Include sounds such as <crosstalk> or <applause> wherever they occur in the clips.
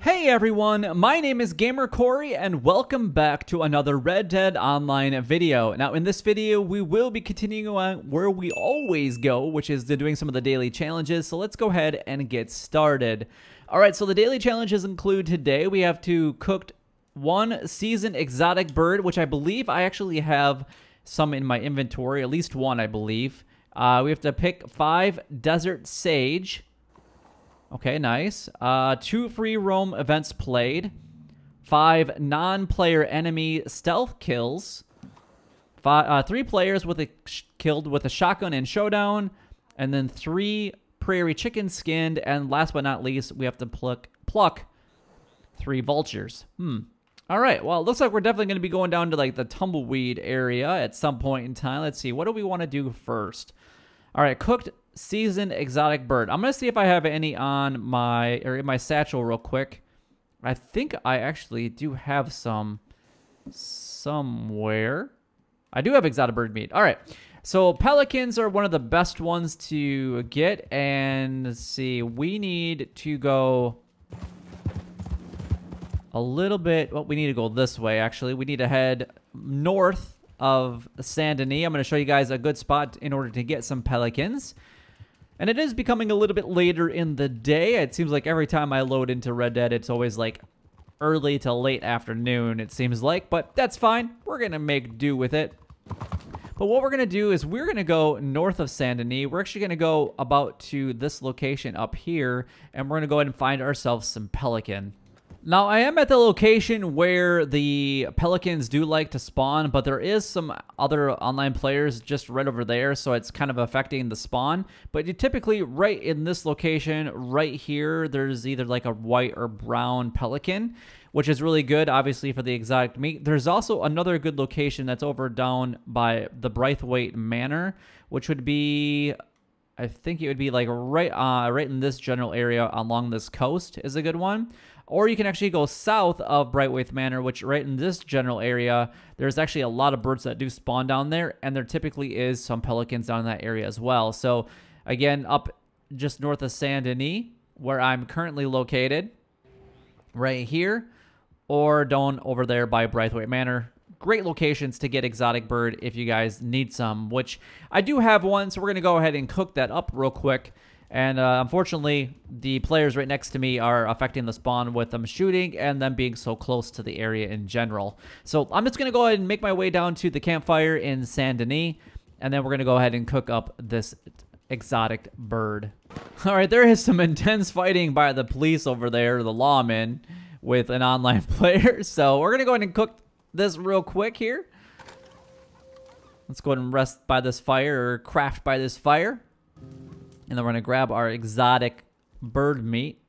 Hey everyone, my name is Gamer Cory and welcome back to another Red Dead Online video. Now in this video we will be continuing on where we always go, which is doing some of the daily challenges, so let's go ahead and get started. Alright, so the daily challenges include today we have to cook one seasoned exotic bird, which I believe I actually have some in my inventory, at least one I believe. Uh, we have to pick five desert sage, Okay, nice. Uh, two free roam events played. Five non-player enemy stealth kills. Five, uh, three players with a killed with a shotgun in showdown, and then three prairie chicken skinned, and last but not least, we have to pluck pluck three vultures. Hmm. All right. Well, it looks like we're definitely going to be going down to like the tumbleweed area at some point in time. Let's see. What do we want to do first? All right. Cooked seasoned exotic bird. I'm gonna see if I have any on my or in my satchel real quick. I think I actually do have some somewhere. I do have exotic bird meat. All right. So pelicans are one of the best ones to get. And let's see, we need to go a little bit. Well, we need to go this way, actually. We need to head north of Saint Denis. I'm going to show you guys a good spot in order to get some pelicans. And it is becoming a little bit later in the day. It seems like every time I load into Red Dead, it's always like early to late afternoon, it seems like. But that's fine. We're going to make do with it. But what we're going to do is we're going to go north of Saint Denis. We're actually going to go about to this location up here. And we're going to go ahead and find ourselves some pelican. Now, I am at the location where the Pelicans do like to spawn, but there is some other online players just right over there, so it's kind of affecting the spawn. But you typically, right in this location, right here, there's either like a white or brown Pelican, which is really good, obviously, for the exotic meat. There's also another good location that's over down by the Braithwaite Manor, which would be I think it would be like right uh, right in this general area along this coast is a good one. Or you can actually go south of Braithwaite Manor, which right in this general area, there's actually a lot of birds that do spawn down there, and there typically is some pelicans down in that area as well. So again, up just north of Saint Denis, where I'm currently located, right here, or down over there by Braithwaite Manor. Great locations to get exotic bird if you guys need some, which I do have one, so we're going to go ahead and cook that up real quick. And uh, unfortunately, the players right next to me are affecting the spawn with them shooting and them being so close to the area in general. So I'm just going to go ahead and make my way down to the campfire in Saint Denis. And then we're going to go ahead and cook up this exotic bird. <laughs> All right, there is some <laughs> intense fighting by the police over there, the lawmen, with an online <laughs> player. So we're going to go ahead and cook this real quick here. Let's go ahead and rest by this fire or craft by this fire. And then we're going to grab our exotic bird meat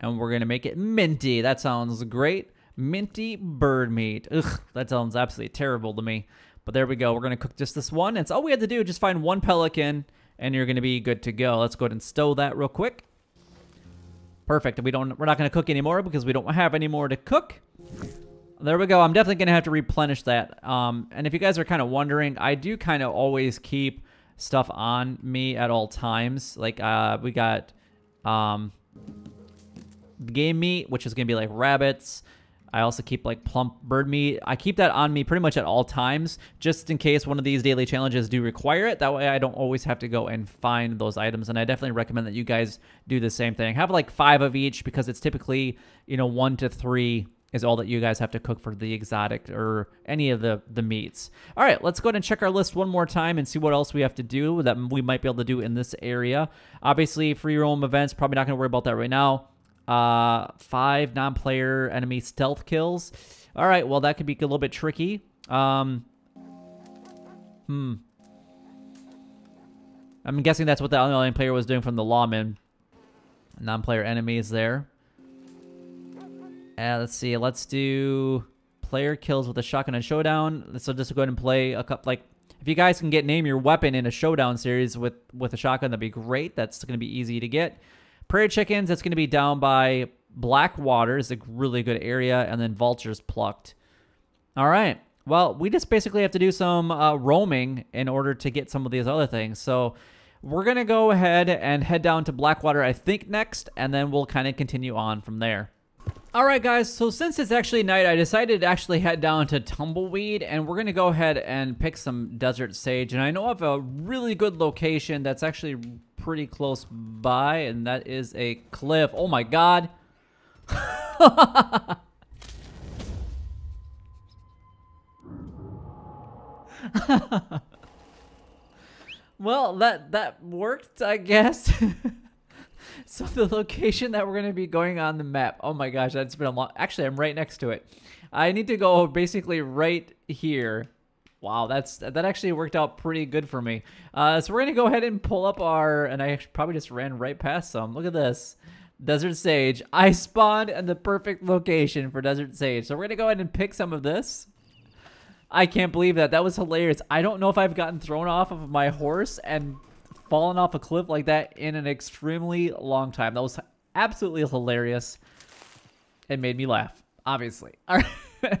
and we're going to make it minty. That sounds great. Minty bird meat. Ugh, that sounds absolutely terrible to me. But there we go. We're going to cook just this one. It's all we had to do. Just find one pelican and you're going to be good to go. Let's go ahead and stow that real quick. Perfect. We don't, we're not going to cook anymore because we don't have any more to cook. There we go. I'm definitely going to have to replenish that. Um, and if you guys are kind of wondering, I do kind of always keep stuff on me at all times. Like uh, we got um, game meat, which is gonna be like rabbits. I also keep like plump bird meat. I keep that on me pretty much at all times, just in case one of these daily challenges do require it. That way I don't always have to go and find those items. And I definitely recommend that you guys do the same thing. Have like five of each because it's typically, you know, one to three is all that you guys have to cook for the exotic or any of the, the meats. All right, let's go ahead and check our list one more time and see what else we have to do that we might be able to do in this area. Obviously, free roam events, probably not going to worry about that right now. Uh, five non-player enemy stealth kills. All right, well, that could be a little bit tricky. Um, hmm. I'm guessing that's what the online player was doing from the lawman. Non-player enemies there. Uh, let's see. Let's do player kills with a shotgun and showdown. So just go ahead and play a couple. Like, if you guys can get name your weapon in a showdown series with with a shotgun, that'd be great. That's going to be easy to get. Prairie chickens. That's going to be down by Blackwater. Is a really good area, and then vultures plucked. All right. Well, we just basically have to do some uh, roaming in order to get some of these other things. So we're going to go ahead and head down to Blackwater, I think, next, and then we'll kind of continue on from there. All right, guys. So since it's actually night, I decided to actually head down to Tumbleweed, and we're gonna go ahead and pick some desert sage. And I know of a really good location that's actually pretty close by, and that is a cliff. Oh my god. <laughs> well, that that worked, I guess. <laughs> <laughs> so the location that we're going to be going on the map. Oh my gosh, that's been a long. Actually, I'm right next to it. I need to go basically right here. Wow, that's that actually worked out pretty good for me. Uh, so we're gonna go ahead and pull up our, and I probably just ran right past some. Look at this, Desert Sage. I spawned in the perfect location for Desert Sage. So we're gonna go ahead and pick some of this. I can't believe that. That was hilarious. I don't know if I've gotten thrown off of my horse and fallen off a cliff like that in an extremely long time. That was absolutely hilarious. It made me laugh, obviously. All right. <laughs>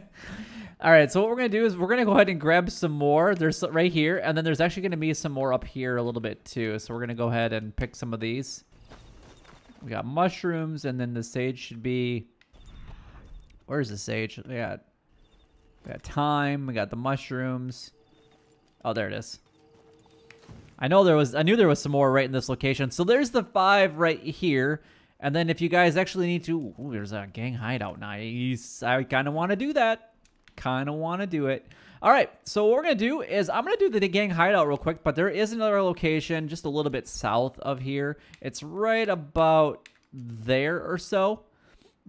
All right, so what we're going to do is we're going to go ahead and grab some more. There's right here, and then there's actually going to be some more up here a little bit too. So we're going to go ahead and pick some of these. We got mushrooms, and then the sage should be... Where's the sage? We got, we got thyme, we got the mushrooms. Oh, there it is. I know there was, I knew there was some more right in this location. So there's the five right here. And then if you guys actually need to, ooh, there's a gang hideout. Nice. I kind of want to do that. Kind of want to do it. All right, so what we're going to do is I'm going to do the gang hideout real quick, but there is another location just a little bit south of here. It's right about there or so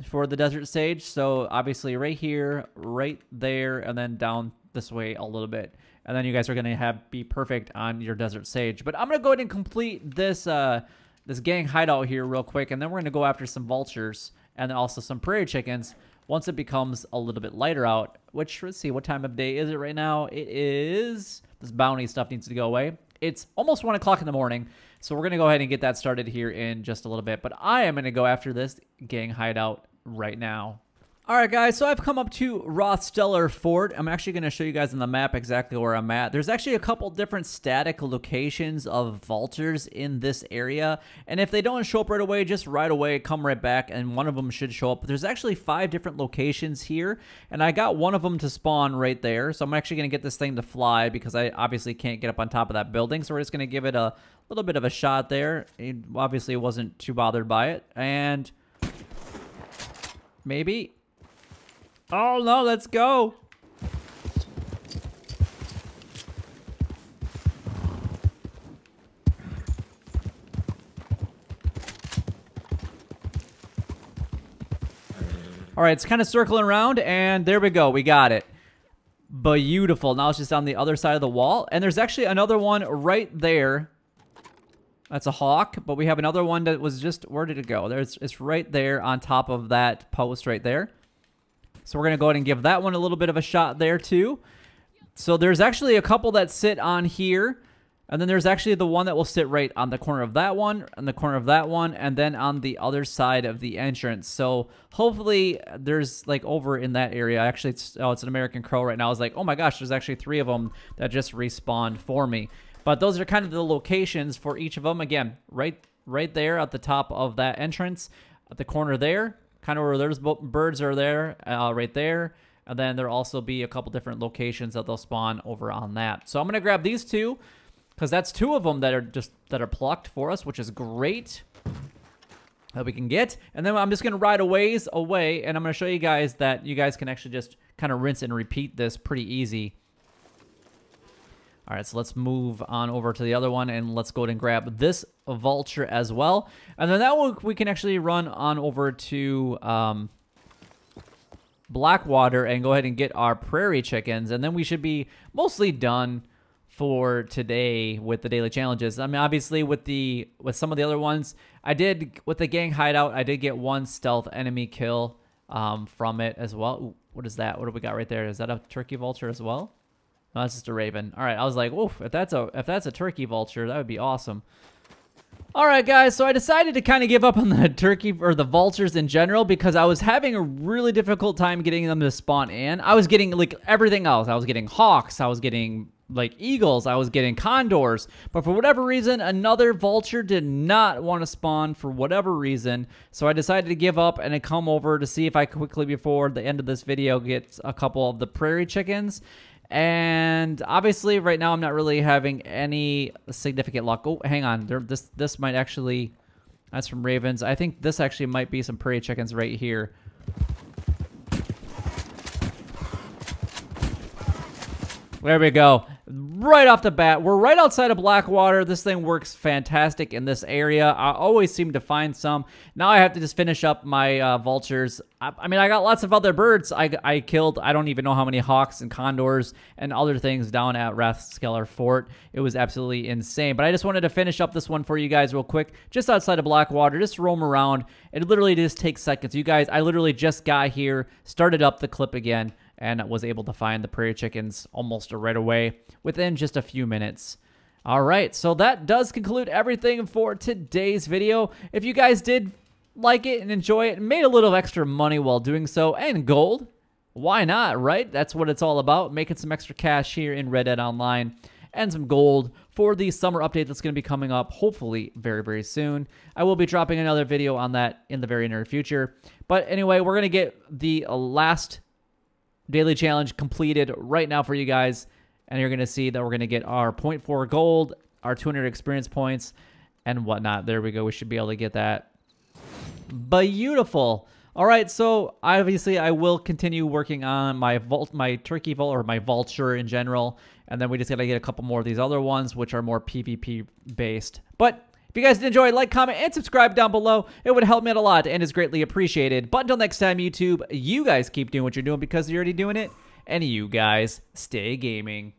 for the Desert Sage. So obviously right here, right there, and then down this way a little bit and then you guys are gonna have be perfect on your desert sage. But I'm gonna go ahead and complete this uh, this gang hideout here real quick, and then we're gonna go after some vultures and also some prairie chickens once it becomes a little bit lighter out. Which let's see, what time of day is it right now? It is this bounty stuff needs to go away. It's almost one o'clock in the morning, so we're gonna go ahead and get that started here in just a little bit. But I am gonna go after this gang hideout right now. Alright guys, so I've come up to Rathskeller Fort. I'm actually going to show you guys on the map exactly where I'm at. There's actually a couple different static locations of vultures in this area. And if they don't show up right away, just right away, come right back and one of them should show up. But there's actually five different locations here. And I got one of them to spawn right there. So I'm actually going to get this thing to fly because I obviously can't get up on top of that building. So we're just going to give it a little bit of a shot there. It obviously wasn't too bothered by it. And maybe Oh no, let's go. All right, it's kind of circling around, and there we go. We got it. Beautiful. Now it's just on the other side of the wall. And there's actually another one right there. That's a hawk, but we have another one that was just, where did it go? There's, it's right there on top of that post right there. So we're going to go ahead and give that one a little bit of a shot there too. So there's actually a couple that sit on here. And then there's actually the one that will sit right on the corner of that one, on the corner of that one, and then on the other side of the entrance. So hopefully uh, there's like over in that area. Actually, it's, oh, it's an American Crow right now. I was like, oh my gosh, there's actually three of them that just respawned for me. But those are kind of the locations for each of them. Again, right, right there at the top of that entrance, at the corner there, kind of where those birds are there, uh, right there. And then there'll also be a couple different locations that they'll spawn over on that. So I'm going to grab these two because that's two of them that are just that are plucked for us, which is great that we can get. And then I'm just going to ride a ways away and I'm going to show you guys that you guys can actually just kind of rinse and repeat this pretty easy. All right, so let's move on over to the other one and let's go ahead and grab this vulture as well. And then that one we can actually run on over to um, Blackwater and go ahead and get our prairie chickens. And then we should be mostly done for today with the daily challenges. I mean, obviously with the with some of the other ones, I did with the gang hideout, I did get one stealth enemy kill um, from it as well. Ooh, what is that? What do we got right there? Is that a turkey vulture as well? No, that's just a raven. All right, I was like, woof, if that's a if that's a turkey vulture, that would be awesome. All right, guys, so I decided to kind of give up on the <laughs> turkey or the vultures in general because I was having a really difficult time getting them to spawn in. I was getting like everything else. I was getting hawks, I was getting like eagles, I was getting condors. But for whatever reason, another vulture did not want to spawn for whatever reason. So I decided to give up and come over to see if I quickly before the end of this video get a couple of the prairie chickens. And obviously right now I'm not really having any significant luck. Oh, hang on. There, this this might actually that's from Ravens. I think this actually might be some prairie chickens right here. There we go. Right off the bat, we're right outside of Blackwater. This thing works fantastic in this area. I always seem to find some. Now I have to just finish up my uh, vultures. I, I, mean, I got lots of other birds. I, I killed, I don't even know how many hawks and condors and other things down at Rathskeller Fort. It was absolutely insane. But I just wanted to finish up this one for you guys real quick. Just outside of Blackwater, just roam around. It literally just takes seconds. You guys, I literally just got here, started up the clip again and was able to find the prairie chickens almost right away within just a few minutes. All right, so that does conclude everything for today's video. If you guys did like it and enjoy it and made a little extra money while doing so and gold, why not, right? That's what it's all about, making some extra cash here in Red Dead Online and some gold for the summer update that's going to be coming up hopefully very, very soon. I will be dropping another video on that in the very near future. But anyway, we're going to get the last daily challenge completed right now for you guys. And you're going to see that we're going to get our 0.4 gold, our 200 experience points, and whatnot. There we go. We should be able to get that. Beautiful. All right, so obviously I will continue working on my vault, my turkey vault, or my vulture in general, and then we just gotta get a couple more of these other ones, which are more PvP based. But if you guys did enjoy, like, comment, and subscribe down below. It would help me out a lot and is greatly appreciated. But until next time, YouTube, you guys keep doing what you're doing because you're already doing it. And you guys, stay gaming.